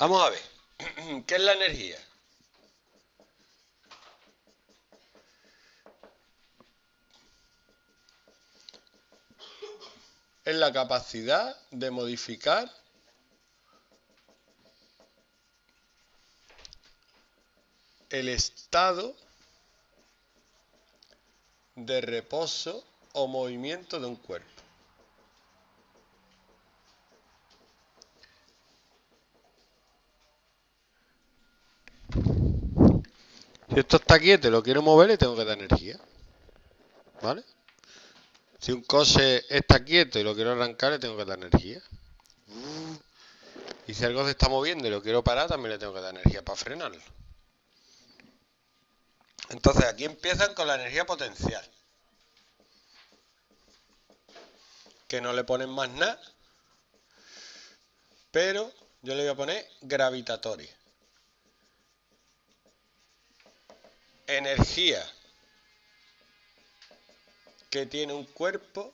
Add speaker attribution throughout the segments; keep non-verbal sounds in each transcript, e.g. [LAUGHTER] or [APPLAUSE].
Speaker 1: Vamos a ver. [CLEARS THROAT] ¿Qué es la energía? Es la capacidad de modificar el estado de reposo o movimiento de un cuerpo. Si esto está quieto y lo quiero mover, le tengo que dar energía. ¿Vale? Si un coche está quieto y lo quiero arrancar, le tengo que dar energía. Y si algo se está moviendo y lo quiero parar, también le tengo que dar energía para frenarlo. Entonces aquí empiezan con la energía potencial. Que no le ponen más nada. Pero yo le voy a poner gravitatoria. Energía que tiene un cuerpo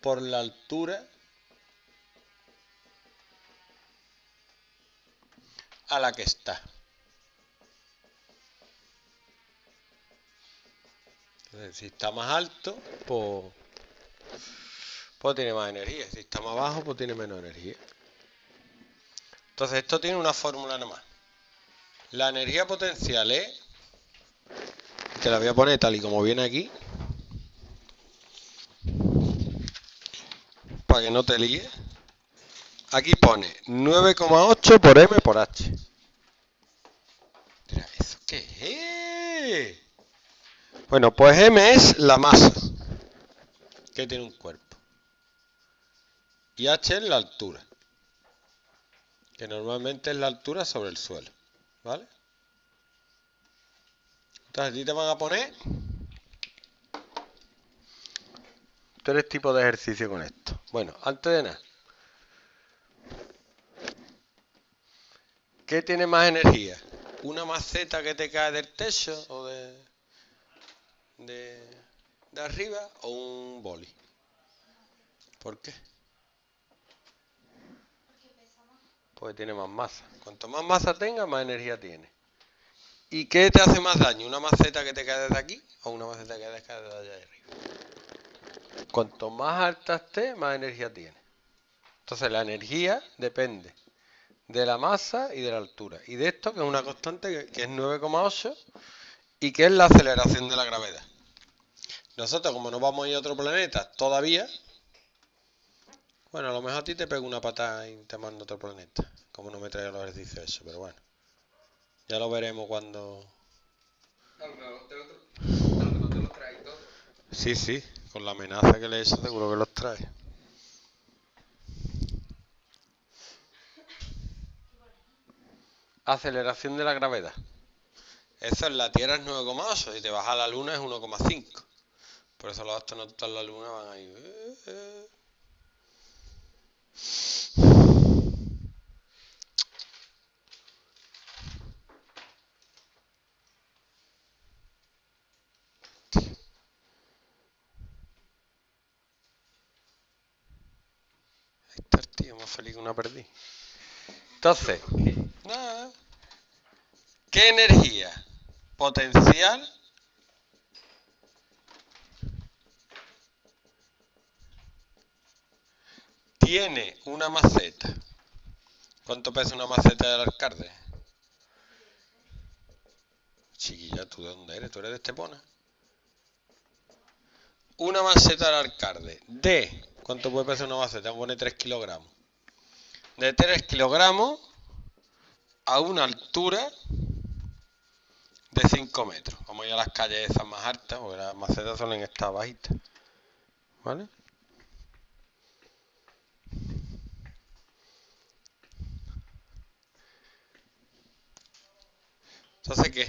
Speaker 1: por la altura a la que está. si está más alto, pues, pues tiene más energía. Si está más bajo, pues tiene menos energía. Entonces esto tiene una fórmula nomás. La energía potencial es, te la voy a poner tal y como viene aquí, para que no te líes. Aquí pone 9,8 por M por H. ¿eso qué es? Bueno, pues M es la masa que tiene un cuerpo. Y H es la altura. Que normalmente es la altura sobre el suelo. ¿Vale? Entonces, aquí te van a poner tres tipos de ejercicio con esto. Bueno, antes de nada. ¿Qué tiene más energía? ¿Una maceta que te cae del techo o de, de, de arriba o un boli? ¿Por qué? Porque tiene más masa. Cuanto más masa tenga, más energía tiene. ¿Y qué te hace más daño? ¿Una maceta que te cae desde aquí o una maceta que te cae desde allá arriba? Cuanto más alta esté, más energía tiene. Entonces la energía depende de la masa y de la altura. Y de esto, que es una constante que, es 9,8 y que es la aceleración de la gravedad. Nosotros, como no vamos a ir a otro planeta todavía, bueno, a lo mejor a ti te pego una patada y te mando a otro planeta. Como no me traiga los ejercicios eso, pero bueno. Ya lo veremos cuando... Sí, sí, con la amenaza que le he hecho seguro que los trae. aceleración de la gravedad. Eso en la Tierra es 9,8 y te vas a la Luna es 1,5. Por eso los astronautas en la Luna van ahí. Eh, tío más feliz que una perdí. Entonces, ¿qué energía potencial tiene una maceta? ¿Cuánto pesa una maceta del alcalde? Chiquilla, ¿tú de dónde eres? ¿Tú eres de Estepona? Una maceta del alcalde de... ¿Cuánto puede pesar una maceta? Pone 3 kilogramos de 3 kilogramos a una altura de 5 metros. Vamos a ir a las calles esas más altas, porque las macetas son en esta bajita. ¿Vale? Entonces, ¿qué?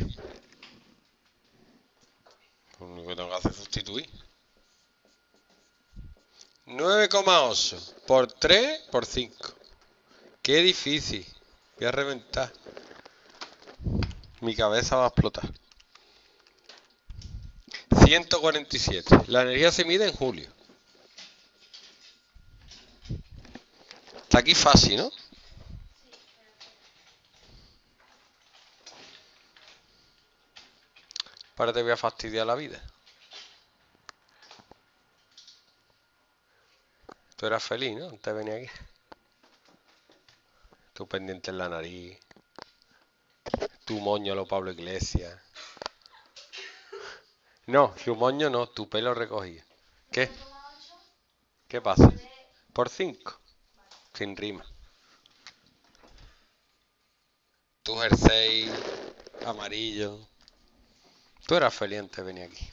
Speaker 1: Lo único que tengo que hacer es sustituir. 9,8 por 3 por 5. Qué difícil. Voy a reventar. Mi cabeza va a explotar. 147. La energía se mide en julio. Está aquí fácil, ¿no? Ahora te voy a fastidiar la vida. Tú eras feliz, ¿no? Te venía aquí. Tu pendiente en la nariz. Tu moño lo Pablo Iglesias. No, tu moño no, tu pelo recogía. ¿Qué? ¿Qué pasa? Por 5. Sin rima. Tu jersey amarillo. Tú eras feliz antes de venir aquí.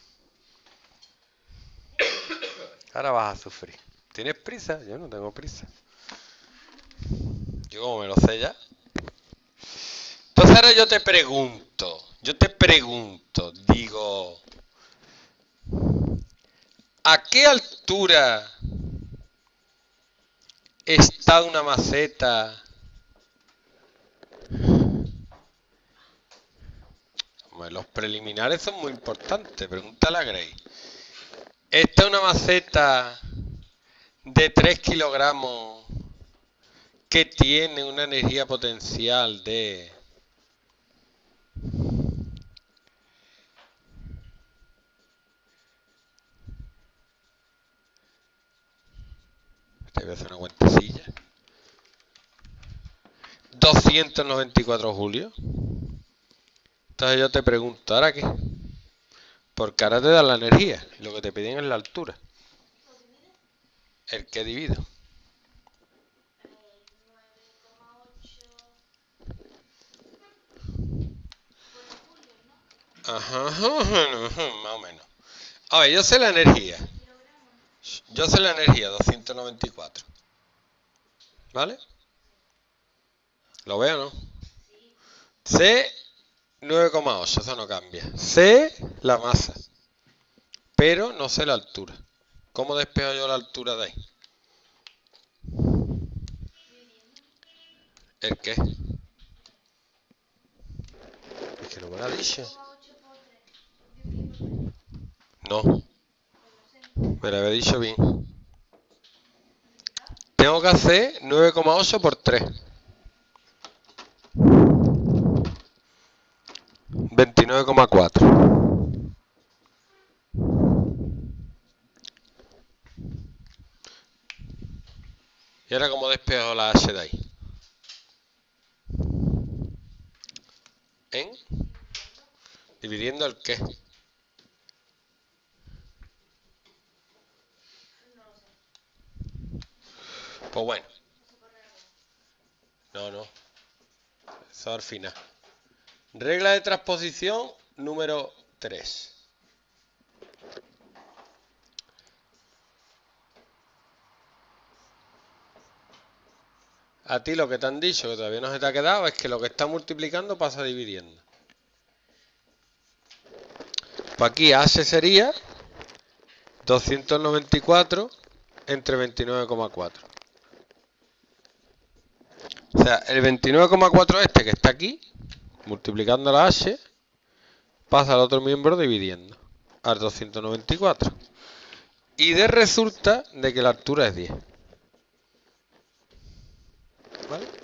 Speaker 1: Ahora vas a sufrir. ¿Tienes prisa? Yo no tengo prisa. Yo como me lo sé ya. Entonces ahora yo te pregunto, yo te pregunto, digo, ¿a qué altura está una maceta los preliminares son muy importantes. Pregúntale a Grey. Esta es una maceta de 3 kilogramos que tiene una energía potencial de... Te voy hacer una cuentecilla. 294 julio. Entonces yo te pregunto, ¿ahora qué? Porque ahora te da la energía. Lo que te piden es la altura. ¿El que divido? Ajá, [LAUGHS] más o menos. A ver, yo sé la energía. Yo sé la energía, 294. ¿Vale? ¿Lo veo, no? Sé 9,8, eso no cambia. Sé la masa, pero no sé la altura. ¿Cómo despejo yo la altura de ahí? ¿El qué? Es que no me lo ha dicho. No. Me lo había dicho bien. Tengo que hacer 9,8 por 3. 29,4. Y ahora como despejo la H de ahí. ¿En? Dividiendo el qué. Pues bueno. No, no. Eso al. Regla de transposición número 3. A ti lo que te han dicho, que todavía no se te ha quedado, es que lo que está multiplicando pasa dividiendo. Pues aquí H sería 294 entre 29,4. O sea, el 29,4 este que está aquí Multiplicando la h, pasa al otro miembro dividiendo al 294. Y de resulta de que la altura es 10. ¿Vale?